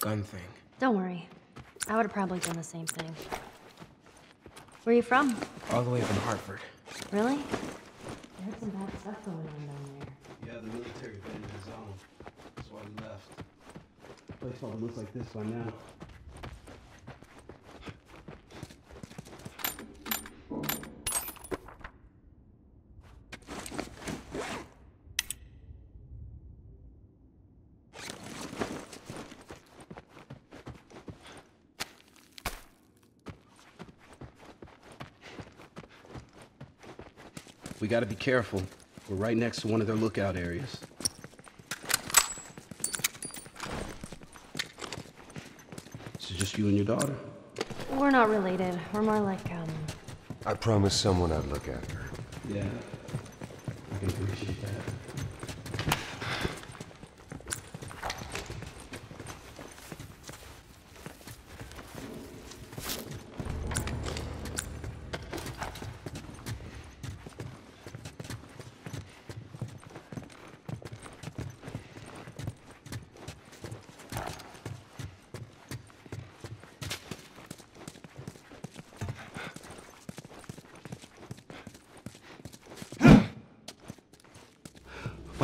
gun thing. Don't worry. I would have probably done the same thing. Where are you from? All the way from Hartford. Really? I heard some bad stuff going on down there. Yeah, the military abandoned the zone. That's why we left. Place probably looks like this by now. We gotta be careful. We're right next to one of their lookout areas. This is just you and your daughter? We're not related. We're more like, um... I promised someone I'd look after. Yeah. I can appreciate that.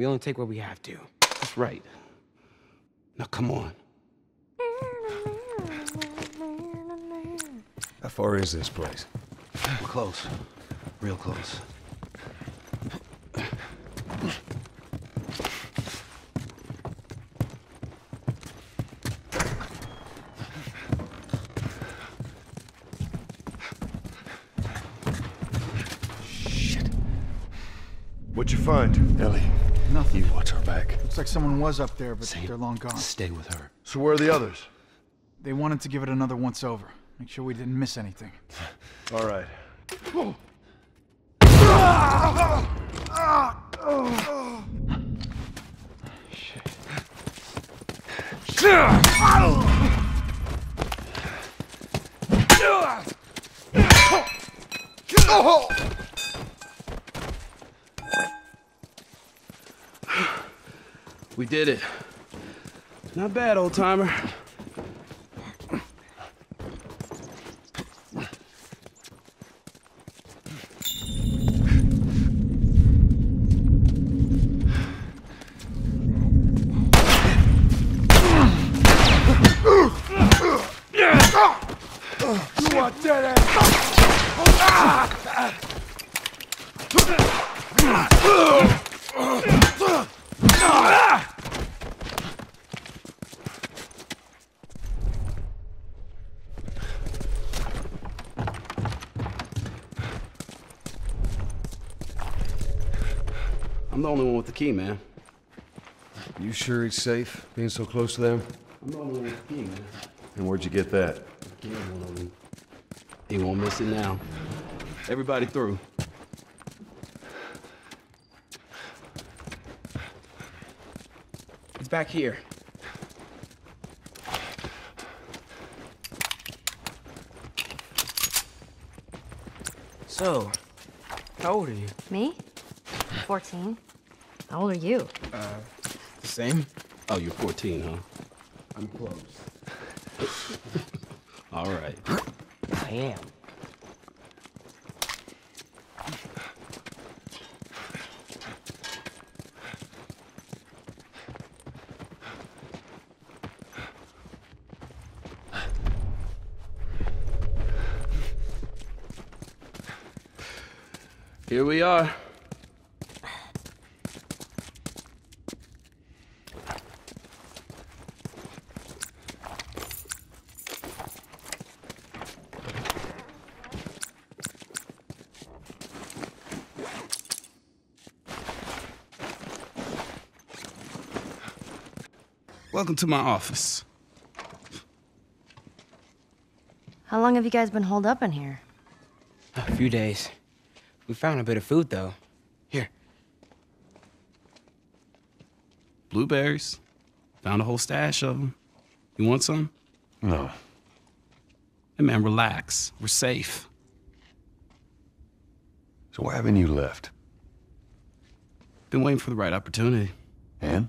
We only take what we have to. That's right. Now come on. How far is this place? We're close. Real close. Shit. What'd you find? Ellie, Nothing. You watch our back. Looks like someone was up there, but Say- they're long gone. Stay with her. so where are the others? They wanted to give it another once over. Make sure we didn't miss anything. All right. We did it. Not bad, old timer. I'm the only one with the key, man. You sure it's safe being so close to them? I'm the only with the key, man. And where'd you get that? Give one of them. He won't miss it now. Everybody through. It's back here. So, how old are you? Me? 14. How old are you? Uh, the same? Oh, you're 14, huh? I'm close. All right. I am. Here we are. Welcome to my office. How long have you guys been holed up in here? A few days. We found a bit of food, though. Here. Blueberries. Found a whole stash of them. You want some? No. Hey, man, relax. We're safe. So why haven't you left? Been waiting for the right opportunity. And?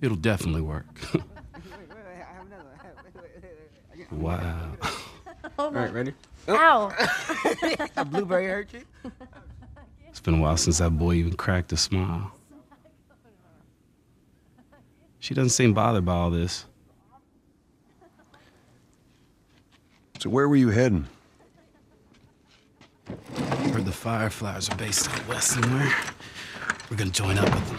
It'll definitely work. wow. All right, ready? Ow! Oh. A blueberry hurt you? It's been a while since that boy even cracked a smile. She doesn't seem bothered by all this. So where were you heading? Heard the Fireflies are based out west somewhere. We're gonna join up with them.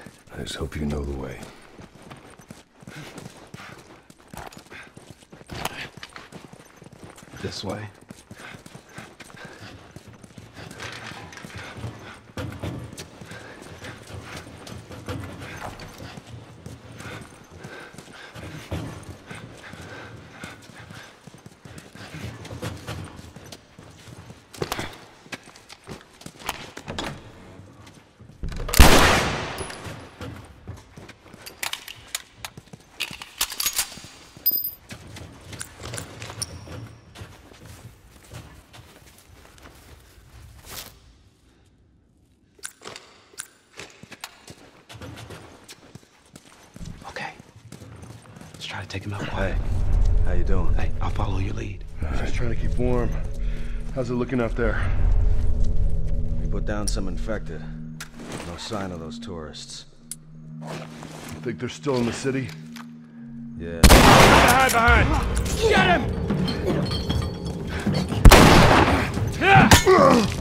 I just hope you know the way. This way. gotta take him out quiet. How you doing? Hey, I'll follow your lead. Right. Just trying to keep warm. How's it looking out there? We put down some infected. No sign of those tourists. Think they're still in the city? Yeah. Behind, behind! Get him! Yeah.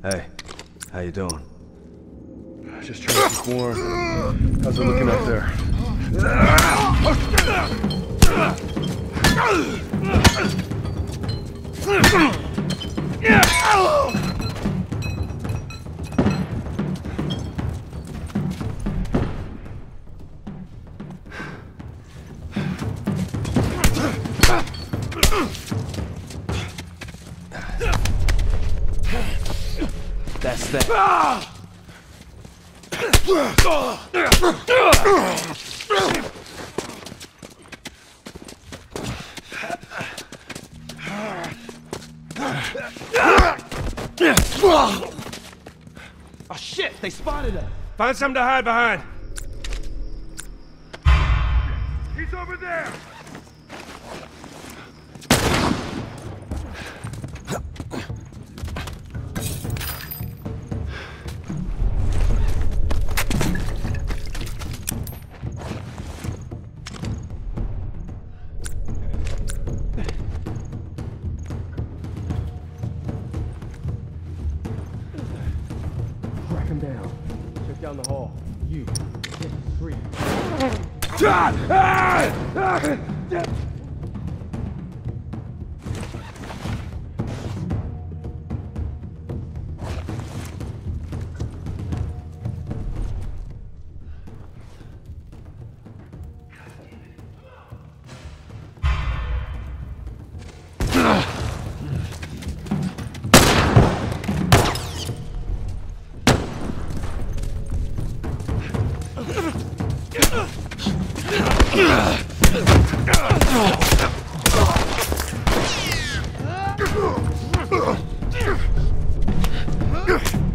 Hey, how you doing? Just trying to keep warm. How's it looking up there? That's Find something to hide behind. Son of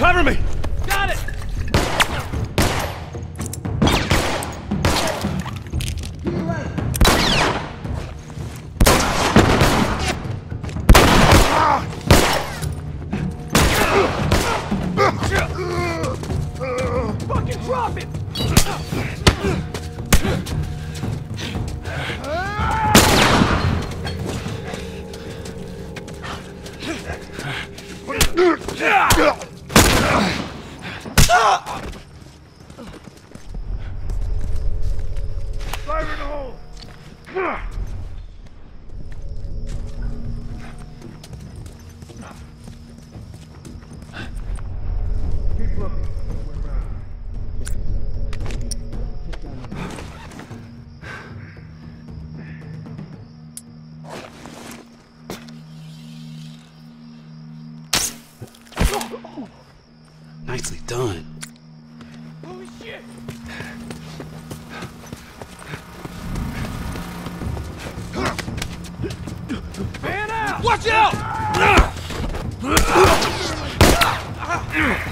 Cover me! Nicely done. Holy shit! Man out! Watch out!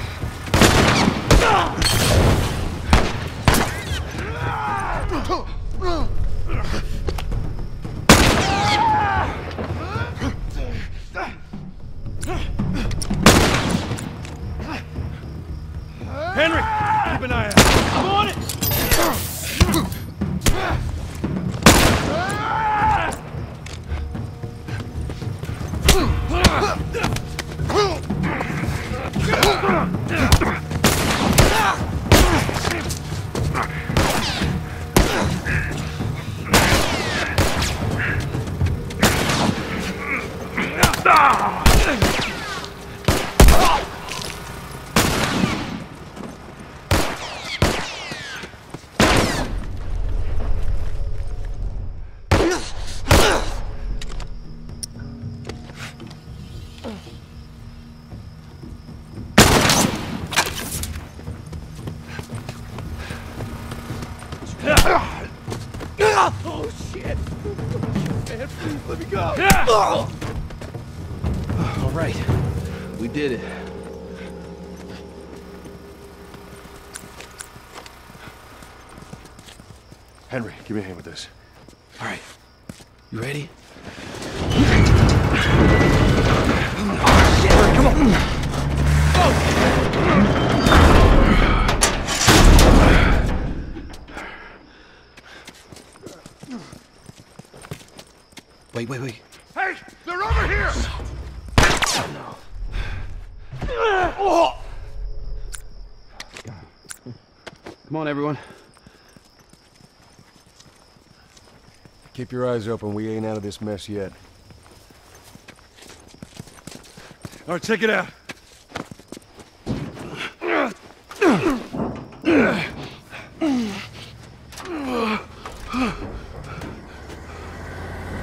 Come on, everyone. Keep your eyes open. We ain't out of this mess yet. All right, check it out.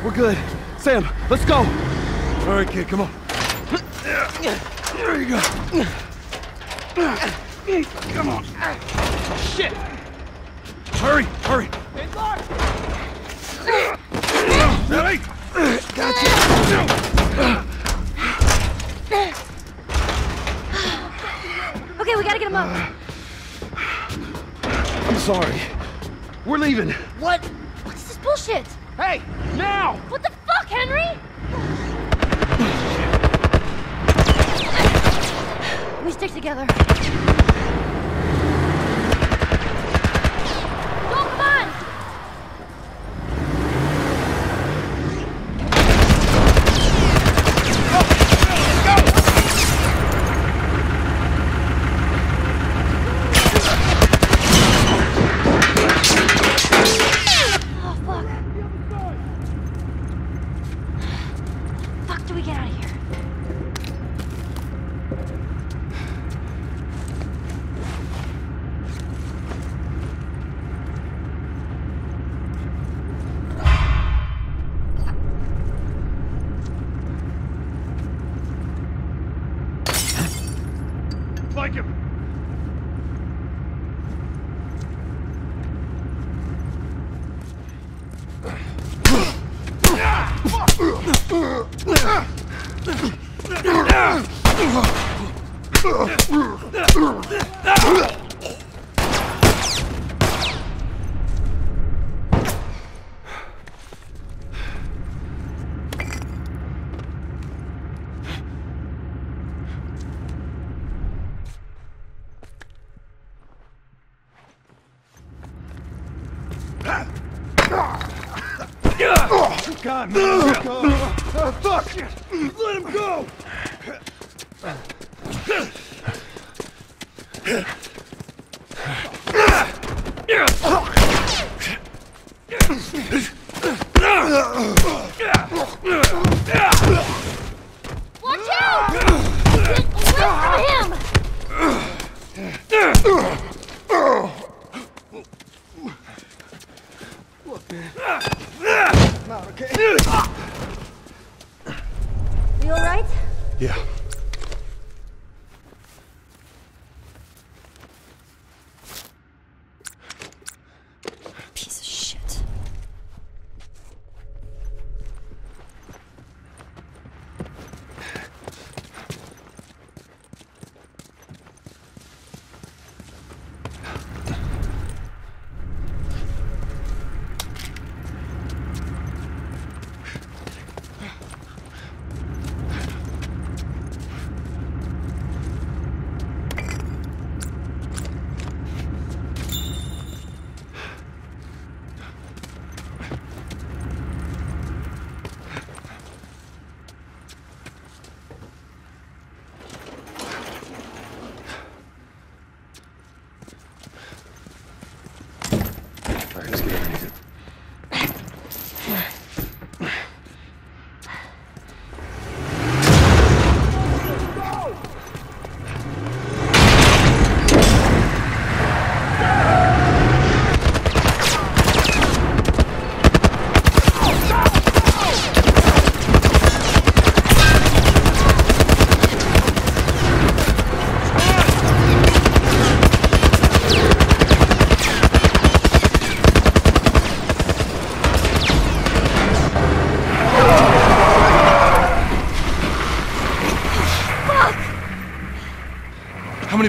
We're good. Sam, let's go. All right, kid, come on. There you go. Come on. Shit! Hurry, hurry. Ready? Okay, we gotta get him up. I'm sorry. We're leaving. What? What's this bullshit? Hey, now! What the fuck, Henry? We stick together. Go, come on! Oh, fuck. Fuck do we get out of here? Like him. God, man. Let him go. Oh, fuck! Let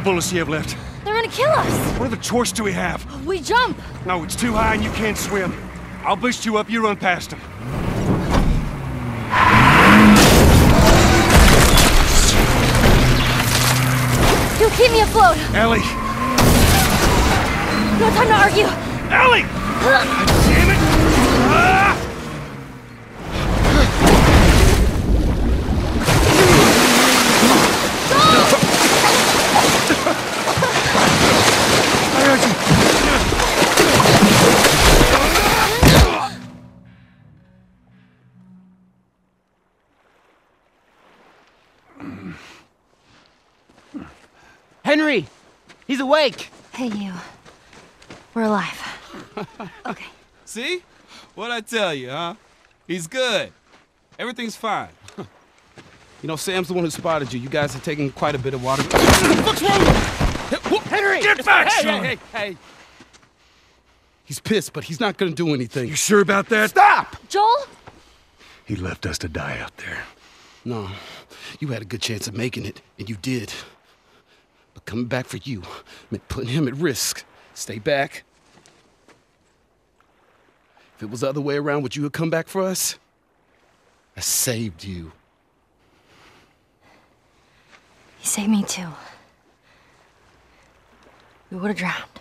bullets do you have left? They're gonna kill us! What other choice do we have? We jump! No, it's too high and you can't swim. I'll boost you up, you run past them. You keep me afloat! Ellie! No time to argue! Ellie! Henry! He's awake! Hey, you. We're alive. Okay. See? What'd I tell you, huh? He's good. Everything's fine. You know, Sam's the one who spotted you. You guys are taking quite a bit of water. What's wrong? Henry! Get back, hey, son! Hey, hey, hey! He's pissed, but he's not gonna do anything. You sure about that? Stop! Joel? He left us to die out there. No, you had a good chance of making it, and you did. But coming back for you meant putting him at risk. Stay back. If it was the other way around, would you have come back for us? I saved you. He saved me too. We would have drowned.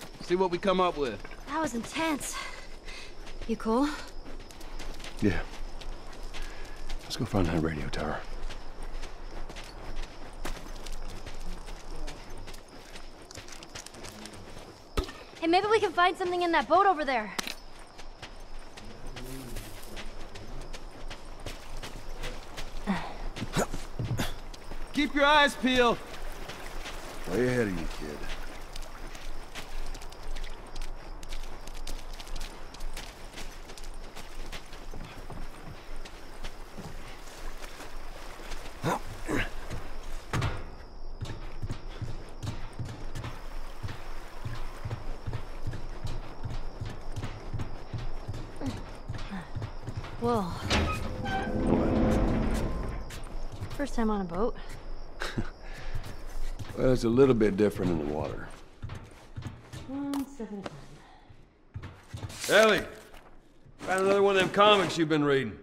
See what we come up with. That was intense. You cool? Yeah. Let's go find that radio tower. Hey, maybe we can find something in that boat over there. Keep your eyes peeled. Way ahead of you, kid. Whoa. First time on a boat. Well, it's a little bit different in the water. One step at a time. Ellie! Found another one of them comics you've been reading.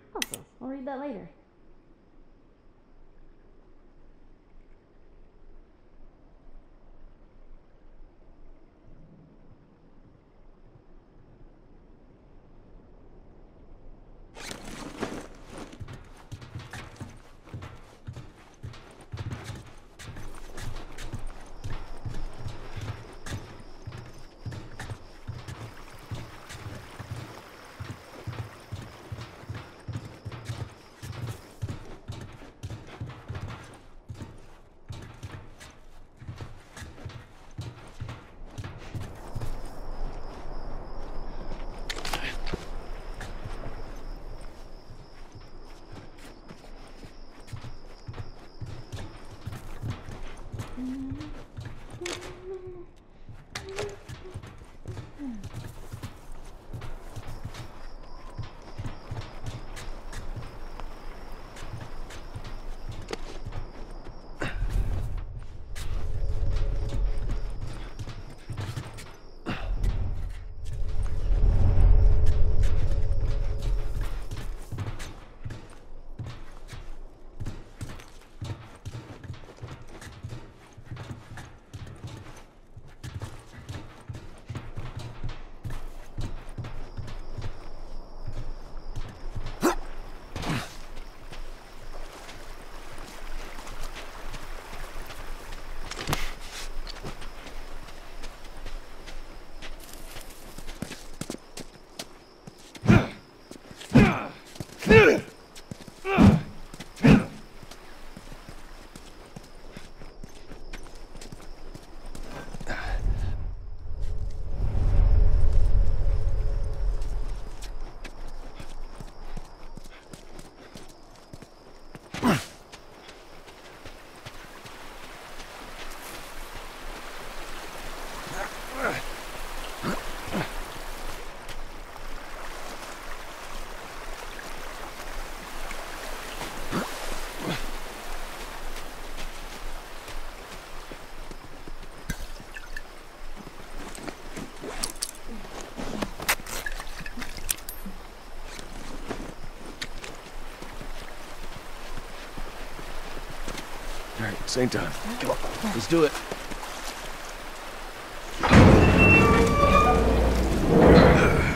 All right, same time. Come on. Let's do it.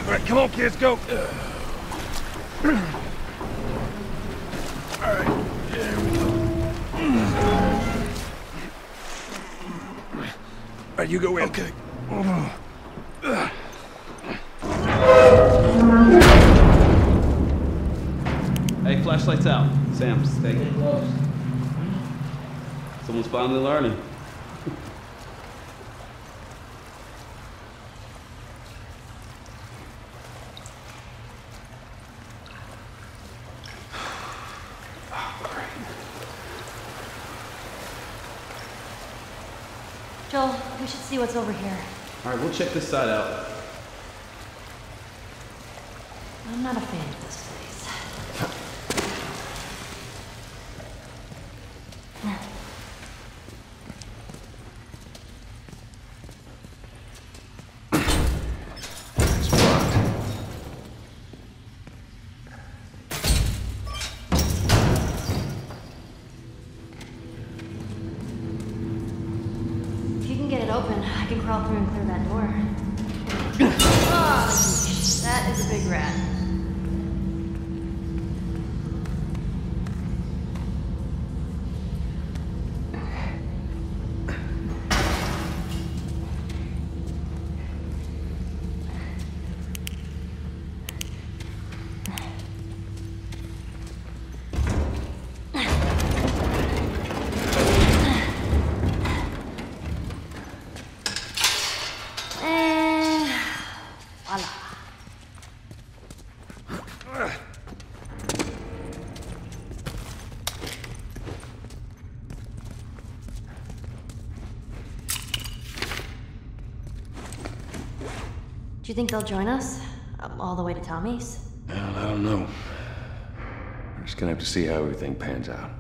All right, come on, kids, go. All right, there we go. All right, you go in. Okay. Hey, flashlight's out. Sam, stay close. Someone's finally learning. Joel, we should see what's over here. All right, we'll check this side out. I'm not a fan open, I can crawl you think they'll join us? Um, all the way to Tommy's? Well, I don't know. We're just gonna have to see how everything pans out.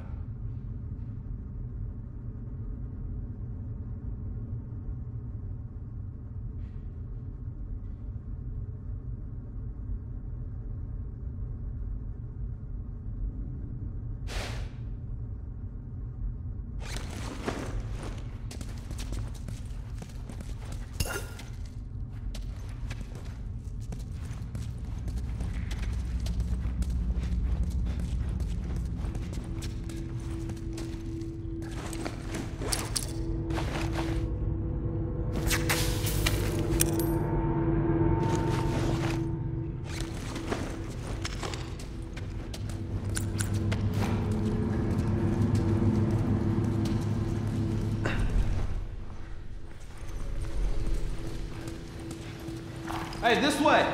Hey, this way.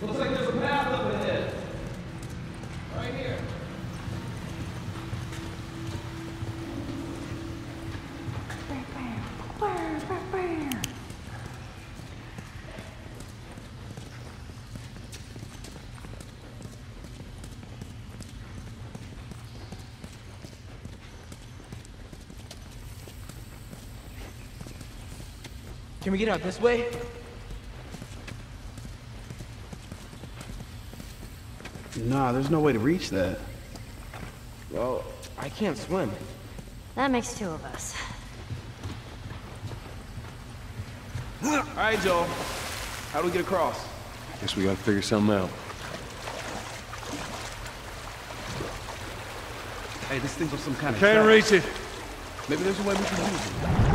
Looks like there's a path up ahead. Right here. Can we get out this way? Nah, there's no way to reach that. Well, I can't swim. That makes two of us. All right, Joel. How do we get across? Guess we gotta figure something out. Hey, this thing's on some kind of Can't track. reach it. Maybe there's a way we can use it.